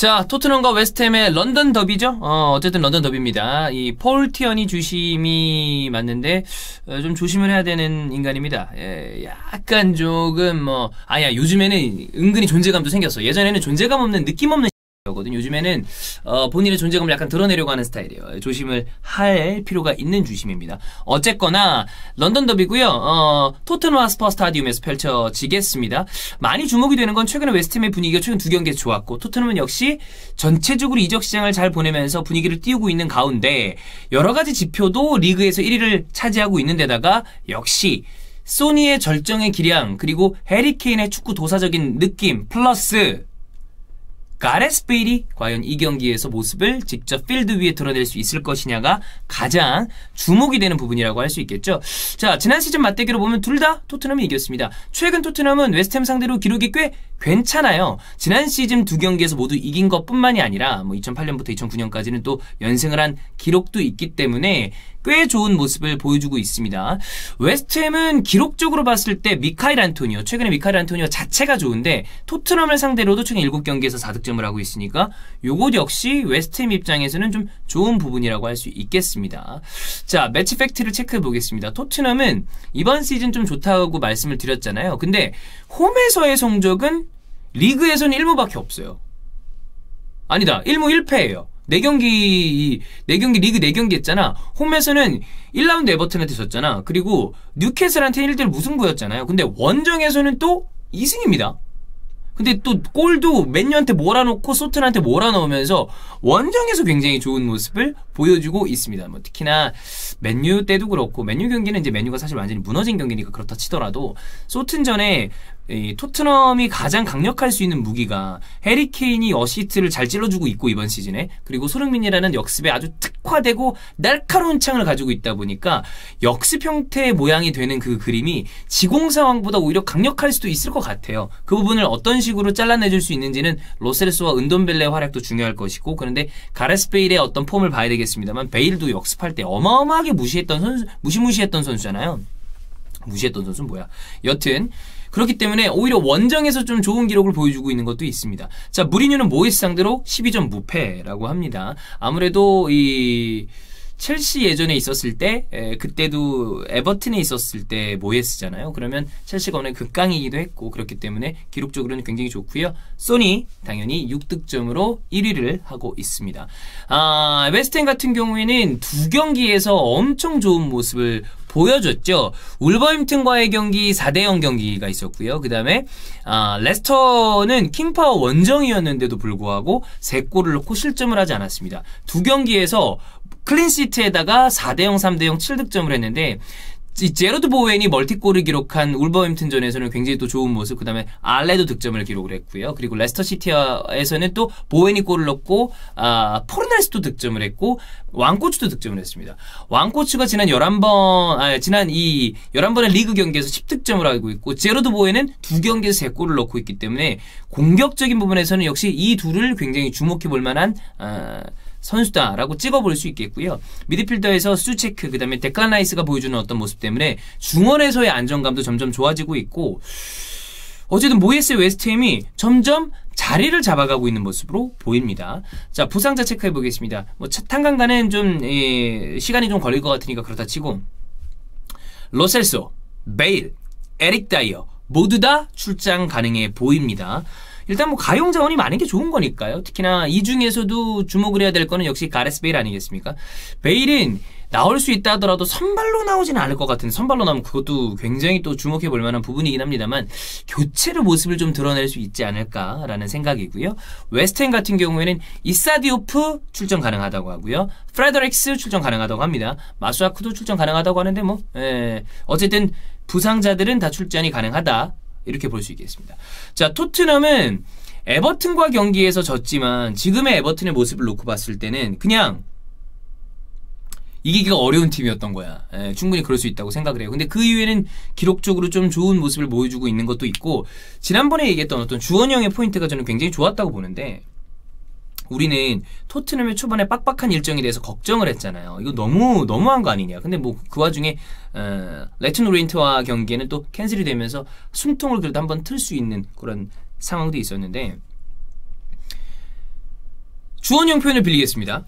자, 토트넘과 웨스트햄의 런던 더비죠? 어, 어쨌든 런던 더비입니다. 이 폴 티어니 주심이 맞는데, 어, 좀 조심을 해야 되는 인간입니다. 예, 약간 조금 뭐, 아야, 요즘에는 은근히 존재감도 생겼어. 예전에는 존재감 없는, 느낌 없는 거거든. 요즘에는 어, 본인의 존재감을 약간 드러내려고 하는 스타일이에요. 조심을 할 필요가 있는 주심입니다. 어쨌거나 런던 더비고요. 어, 토트넘 스퍼 스타디움에서 펼쳐지겠습니다. 많이 주목이 되는 건 최근에 웨스트햄의 분위기가 최근 두 경기에 좋았고 토트넘은 역시 전체적으로 이적 시장을 잘 보내면서 분위기를 띄우고 있는 가운데 여러 가지 지표도 리그에서 1위를 차지하고 있는 데다가 역시 소니의 절정의 기량 그리고 해리 케인의 축구 도사적인 느낌 플러스 가레스 베일이 과연 이 경기에서 모습을 직접 필드 위에 드러낼 수 있을 것이냐가 가장 주목이 되는 부분이라고 할 수 있겠죠. 자, 지난 시즌 맞대결을 보면 둘 다 토트넘이 이겼습니다. 최근 토트넘은 웨스트햄 상대로 기록이 꽤 괜찮아요. 지난 시즌 두 경기에서 모두 이긴 것뿐만이 아니라 뭐 2008년부터 2009년까지는 또 연승을 한 기록도 있기 때문에 꽤 좋은 모습을 보여주고 있습니다. 웨스트햄은 기록적으로 봤을 때 미카일 안토니오, 최근에 미카일 안토니오 자체가 좋은데 토트넘을 상대로도 최근 7경기에서 4득점을 하고 있으니까 요것 역시 웨스트햄 입장에서는 좀 좋은 부분이라고 할 수 있겠습니다. 자, 매치 팩트를 체크해 보겠습니다. 토트넘은 이번 시즌 좀 좋다고 말씀을 드렸잖아요. 근데 홈에서의 성적은 리그에서는 1무밖에 없어요. 아니다. 1무 1패예요. 4경기, 4경기, 리그 4경기 했잖아. 홈에서는 1라운드 에버튼한테 졌잖아. 그리고 뉴캐슬한테 1대1 무승부였잖아요. 근데 원정에서는 또 2승입니다. 근데 또 골도 맨유한테 몰아놓고 소튼한테 몰아넣으면서 원정에서 굉장히 좋은 모습을 보여주고 있습니다. 뭐 특히나 맨유 때도 그렇고 맨유 경기는 이제 맨유가 사실 완전히 무너진 경기니까 그렇다 치더라도 소튼 전에 이 토트넘이 가장 강력할 수 있는 무기가 해리 케인이 어시스트를 잘 찔러주고 있고 이번 시즌에 그리고 손흥민이라는 역습에 아주 특화되고 날카로운 창을 가지고 있다 보니까 역습 형태의 모양이 되는 그 그림이 지공 상황보다 오히려 강력할 수도 있을 것 같아요. 그 부분을 어떤 식으로 잘라내줄 수 있는지는 로셀소와 은돔벨레의 활약도 중요할 것이고 그런데 가레스 베일의 어떤 폼을 봐야 되겠습니다만 베일도 역습할 때 어마어마하게 무시했던 선수 무시무시했던 선수잖아요. 무시했던 선수는 뭐야? 여튼 그렇기 때문에 오히려 원정에서 좀 좋은 기록을 보여주고 있는 것도 있습니다. 자, 무리뉴는 모이스 상대로 12점 무패라고 합니다. 아무래도 이 첼시 예전에 있었을 때 에, 그때도 에버튼에 있었을 때 모예스잖아요. 그러면 첼시가 오늘 극강이기도 했고 그렇기 때문에 기록적으로는 굉장히 좋고요. 소니 당연히 6득점으로 1위를 하고 있습니다. 아, 웨스트햄 같은 경우에는 두 경기에서 엄청 좋은 모습을 보여줬죠. 울버햄튼과의 경기 4대0 경기가 있었고요. 그 다음에 아, 레스터는 킹파워 원정이었는데도 불구하고 3골을 넣고 실점을 하지 않았습니다. 두 경기에서 clean sheet에다가 4대0, 3대0, 7득점을 했는데 재로드 보웬이 멀티골을 기록한 울버햄튼전에서는 굉장히 또 좋은 모습, 그 다음에 알레도 득점을 기록을 했고요. 그리고 레스터 시티에서는 또 보웬이 골을 넣고, 아, 포르날스도 득점을 했고, 왕코츠도 득점을 했습니다. 왕코츠가 지난 11번, 아, 지난 이 11번의 리그 경기에서 10득점을 하고 있고, 제로드 보웬은 두 경기에서 3골을 넣고 있기 때문에 공격적인 부분에서는 역시 이 둘을 굉장히 주목해 볼 만한, 아, 선수다라고 찍어볼 수 있겠고요. 미드필더에서 수체크 그다음에 데클란 라이스가 보여주는 어떤 모습 때문에 중원에서의 안정감도 점점 좋아지고 있고 어쨌든 모예스 웨스트햄이 점점 자리를 잡아가고 있는 모습으로 보입니다. 자 부상자 체크해 보겠습니다. 뭐 탄강가는 좀 예, 시간이 좀 걸릴 것 같으니까 그렇다 치고 로셀소, 베일, 에릭 다이어 모두 다 출장 가능해 보입니다. 일단 뭐 가용 자원이 많은 게 좋은 거니까요. 특히나 이 중에서도 주목을 해야 될 거는 역시 가레스 베일 아니겠습니까? 베일은 나올 수 있다 하더라도 선발로 나오지는 않을 것 같은데 선발로 나오면 그것도 굉장히 또 주목해 볼 만한 부분이긴 합니다만 교체로 모습을 좀 드러낼 수 있지 않을까라는 생각이고요. 웨스트햄 같은 경우에는 이사 디오프 출전 가능하다고 하고요. 프레더릭스 출전 가능하다고 합니다. 마수아쿠도 출전 가능하다고 하는데 뭐 에, 어쨌든 부상자들은 다 출전이 가능하다. 이렇게 볼 수 있겠습니다. 자, 토트넘은 에버튼과 경기에서 졌지만 지금의 에버튼의 모습을 놓고 봤을 때는 그냥 이기기가 어려운 팀이었던 거야. 예, 충분히 그럴 수 있다고 생각을 해요. 근데 그 이후에는 기록적으로 좀 좋은 모습을 보여주고 있는 것도 있고 지난번에 얘기했던 어떤 주원형의 포인트가 저는 굉장히 좋았다고 보는데 우리는 토트넘의 초반에 빡빡한 일정에 대해서 걱정을 했잖아요. 이거 너무 너무한 거 아니냐. 근데 뭐 그 와중에 어, 레이튼 오리엔트와 경기에는 또 cancel이 되면서 숨통을 그래도 한번 틀 수 있는 그런 상황도 있었는데 주원형 표현을 빌리겠습니다.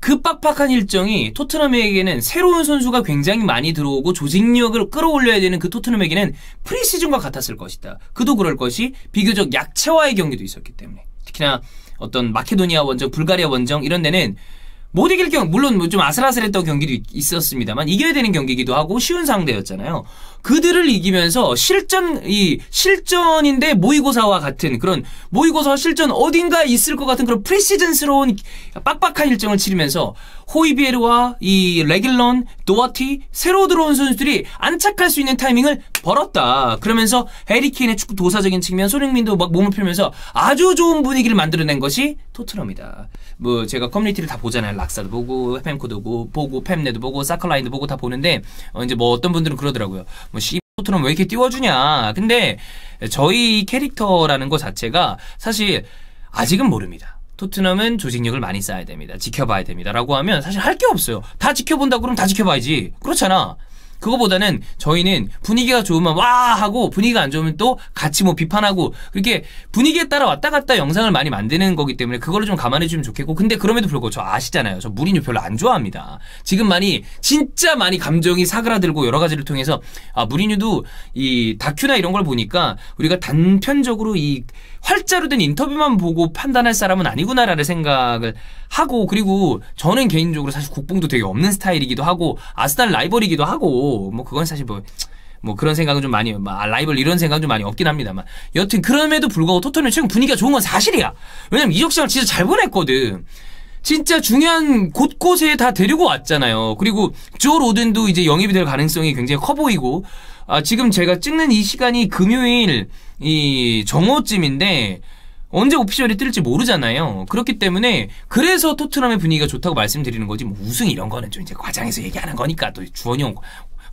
그 빡빡한 일정이 토트넘에게는 새로운 선수가 굉장히 많이 들어오고 조직력을 끌어올려야 되는 그 토트넘에게는 프리시즌과 같았을 것이다. 그도 그럴 것이 비교적 약체와의 경기도 있었기 때문에 특히나 어떤 마케도니아 원정, 불가리아 원정 이런 데는 못 이길 경 물론 뭐 좀 아슬아슬했던 경기도 있었습니다만 이겨야 되는 경기이기도 하고 쉬운 상대였잖아요. 그들을 이기면서 실전 이 실전인데 모의고사와 같은 그런 모의고사 실전 어딘가에 있을 것 같은 그런 프리시즌스러운 빡빡한 일정을 치르면서 호이비에르와 이 레길런, 도어티 새로 들어온 선수들이 안착할 수 있는 타이밍을 벌었다. 그러면서 해리케인의 축구 도사적인 측면, 손흥민도 막 몸을 풀면서 아주 좋은 분위기를 만들어낸 것이 토트넘이다. 뭐 제가 커뮤니티를 다 보잖아요. 락사도 보고 팸코도 보고 팸네도 보고 사클라인도 보고 다 보는데 어 이제 뭐 어떤 분들은 그러더라고요. 뭐 씨, 토트넘 왜 이렇게 띄워주냐. 근데 저희 캐릭터라는 것 자체가 사실 아직은 모릅니다. 토트넘은 조직력을 많이 쌓아야 됩니다. 지켜봐야 됩니다. 라고 하면 사실 할 게 없어요. 다 지켜본다 그러면 다 지켜봐야지. 그렇잖아. 그거보다는 저희는 분위기가 좋으면 와 하고 분위기가 안 좋으면 또 같이 뭐 비판하고 그렇게 분위기에 따라 왔다 갔다 영상을 많이 만드는 거기 때문에 그거를 좀 감안해 주면 좋겠고 근데 그럼에도 불구하고 저 아시잖아요. 저 무리뉴 별로 안 좋아합니다. 지금 많이 진짜 많이 감정이 사그라들고 여러 가지를 통해서 아 무리뉴도 이 다큐나 이런 걸 보니까 우리가 단편적으로 이 활자로 된 인터뷰만 보고 판단할 사람은 아니구나라는 생각을 하고 그리고 저는 개인적으로 사실 국뽕도 되게 없는 스타일이기도 하고 아스날 라이벌이기도 하고 뭐 그건 사실 뭐. 뭐 그런 생각은 좀 많이 뭐 아, 라이벌 이런 생각은 좀 많이 없긴 합니다만 여튼 그럼에도 불구하고 토트넘이 최근 분위기가 좋은 건 사실이야 왜냐면 이적 시장을 진짜 잘 보냈거든 진짜 중요한 곳곳에 다 데리고 왔잖아요 그리고 조 로든도 이제 영입이 될 가능성이 굉장히 커 보이고 아 지금 제가 찍는 이 시간이 금요일 이 정오쯤인데 언제 오피셜이 뜰지 모르잖아요. 그렇기 때문에 그래서 토트넘의 분위기가 좋다고 말씀드리는 거지 뭐 우승 이런 거는 좀 이제 과장해서 얘기하는 거니까 또 주원이 형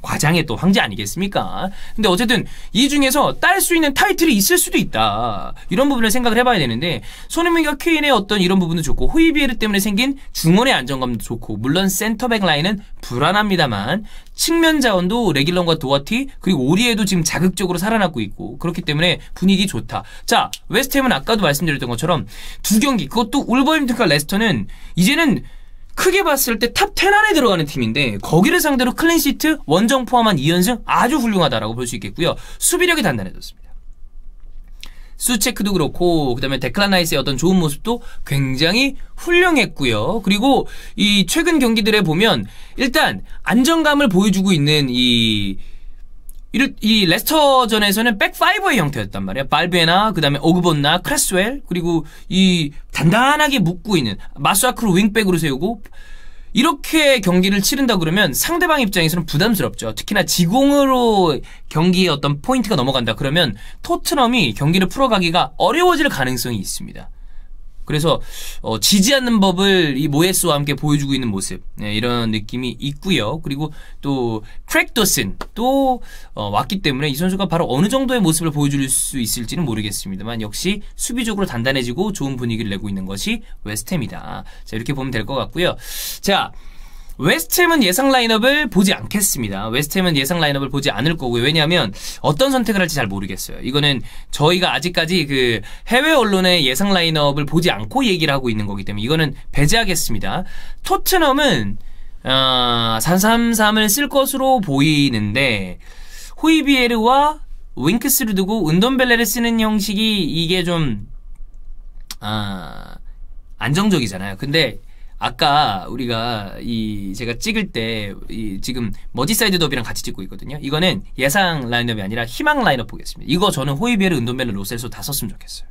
과장의 또 황제 아니겠습니까? 근데 어쨌든 이 중에서 딸 수 있는 타이틀이 있을 수도 있다. 이런 부분을 생각을 해봐야 되는데 손흥민과 케인의 어떤 이런 부분도 좋고 호이비에르 때문에 생긴 중원의 안정감도 좋고 물론 센터백 라인은 불안합니다만 측면 자원도 레길런과 도어티 그리고 오리에도 지금 자극적으로 살아나고 있고 그렇기 때문에 분위기 좋다. 자 웨스트햄은 아까도 말씀드렸던 것처럼 두 경기 그것도 울버햄튼과 레스터는 이제는 크게 봤을 때 top 10 안에 들어가는 팀인데 거기를 상대로 clean sheet 원정 포함한 2연승 아주 훌륭하다라고 볼 수 있겠고요. 수비력이 단단해졌습니다. 수체크도 그렇고 그다음에 데클란 라이스의 어떤 좋은 모습도 굉장히 훌륭했고요. 그리고 이 최근 경기들에 보면 일단 안정감을 보여주고 있는 이 이 레스터전에서는 back 5의 형태였단 말이야. 발부에나, 그 다음에 오그본나, 크레스웰, 그리고 이 단단하게 묶고 있는 마수아쿠를 윙백으로 세우고 이렇게 경기를 치른다 그러면 상대방 입장에서는 부담스럽죠. 특히나 지공으로 경기의 어떤 포인트가 넘어간다 그러면 토트넘이 경기를 풀어가기가 어려워질 가능성이 있습니다. 그래서 어, 지지 않는 법을 이 모예스와 함께 보여주고 있는 모습 네, 이런 느낌이 있고요. 그리고 또 크레이그 도슨 또 어, 왔기 때문에 이 선수가 바로 어느 정도의 모습을 보여줄 수 있을지는 모르겠습니다만 역시 수비적으로 단단해지고 좋은 분위기를 내고 있는 것이 웨스트햄이다. 자 이렇게 보면 될 것 같고요. 자 웨스트햄은 예상 라인업을 보지 않겠습니다. 웨스트햄은 예상 라인업을 보지 않을 거고요. 왜냐하면 어떤 선택을 할지 잘 모르겠어요. 이거는 저희가 아직까지 그 해외 언론의 예상 라인업을 보지 않고 얘기를 하고 있는 거기 때문에 이거는 배제하겠습니다. 토트넘은 어, 333을 쓸 것으로 보이는데 호이비에르와 윙크스를 두고 은돈벨레를 쓰는 형식이 이게 좀 아, 안정적이잖아요. 근데 아까 우리가 이 제가 찍을 때 이 지금 머지사이드 더비랑 같이 찍고 있거든요. 이거는 예상 라인업이 아니라 희망 라인업 보겠습니다. 이거 저는 호이비에르, 은돈벨레, 로셀소 다 썼으면 좋겠어요.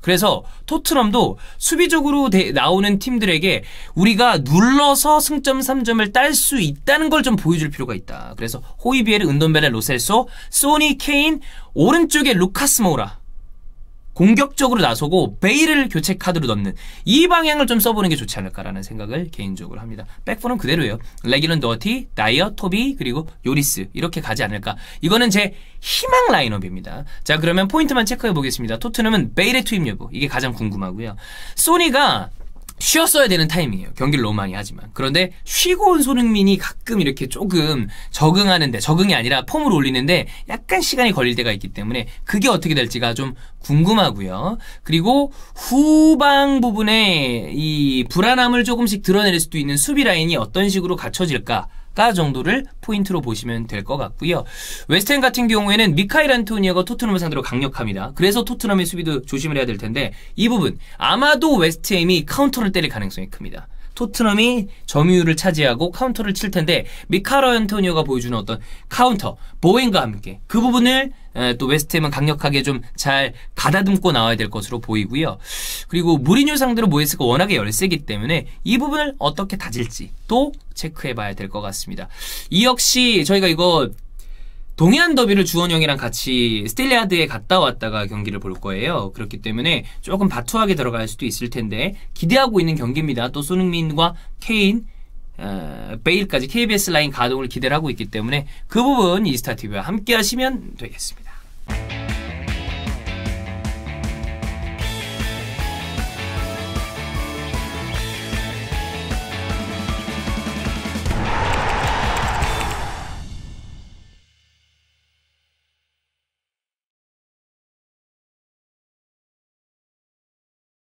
그래서 토트넘도 수비적으로 대, 나오는 팀들에게 우리가 눌러서 승점 3점을 딸 수 있다는 걸 좀 보여줄 필요가 있다. 그래서 호이비에르, 은돈벨레, 로셀소, 소니, 케인, 오른쪽에 루카스 모우라 공격적으로 나서고 베일을 교체 카드로 넣는 이 방향을 좀 써보는 게 좋지 않을까라는 생각을 개인적으로 합니다. back four는 그대로예요. 레길론, 도허티, 다이어, 토비 그리고 요리스 이렇게 가지 않을까. 이거는 제 희망 라인업입니다. 자 그러면 포인트만 체크해 보겠습니다. 토트넘은 베일의 투입 여부 이게 가장 궁금하고요. 소니가 쉬었어야 되는 타이밍이에요. 경기를 너무 많이 하지만. 그런데 쉬고 온 손흥민이 가끔 이렇게 조금 적응하는데, 적응이 아니라 폼을 올리는데 약간 시간이 걸릴 때가 있기 때문에 그게 어떻게 될지가 좀 궁금하고요. 그리고 후방 부분에 이 불안함을 조금씩 드러낼 수도 있는 수비 라인이 어떤 식으로 갖춰질까? 가 정도를 포인트로 보시면 될 것 같고요. 웨스트햄 같은 경우에는 미카일 안토니오가 토트넘을 상대로 강력합니다. 그래서 토트넘의 수비도 조심을 해야 될 텐데 이 부분 아마도 웨스트햄이 카운터를 때릴 가능성이 큽니다. 토트넘이 점유율을 차지하고 카운터를 칠 텐데 미카일 안토니오가 보여주는 어떤 카운터 moving과 함께 그 부분을 또 웨스트햄은 강력하게 좀 잘 가다듬고 나와야 될 것으로 보이고요. 그리고 무리뉴 상대로 모예스가 워낙에 열세기 때문에 이 부분을 어떻게 다질지 또 체크해 봐야 될 것 같습니다. 이 역시 저희가 이거 동해안 더비를 주원형이랑 같이 스틸야드에 갔다 왔다가 경기를 볼 거예요. 그렇기 때문에 조금 바투하게 들어갈 수도 있을 텐데 기대하고 있는 경기입니다. 또 손흥민과 케인, 어, 베일까지 KBS 라인 가동을 기대를 하고 있기 때문에 그 부분 이스타TV와 함께 하시면 되겠습니다.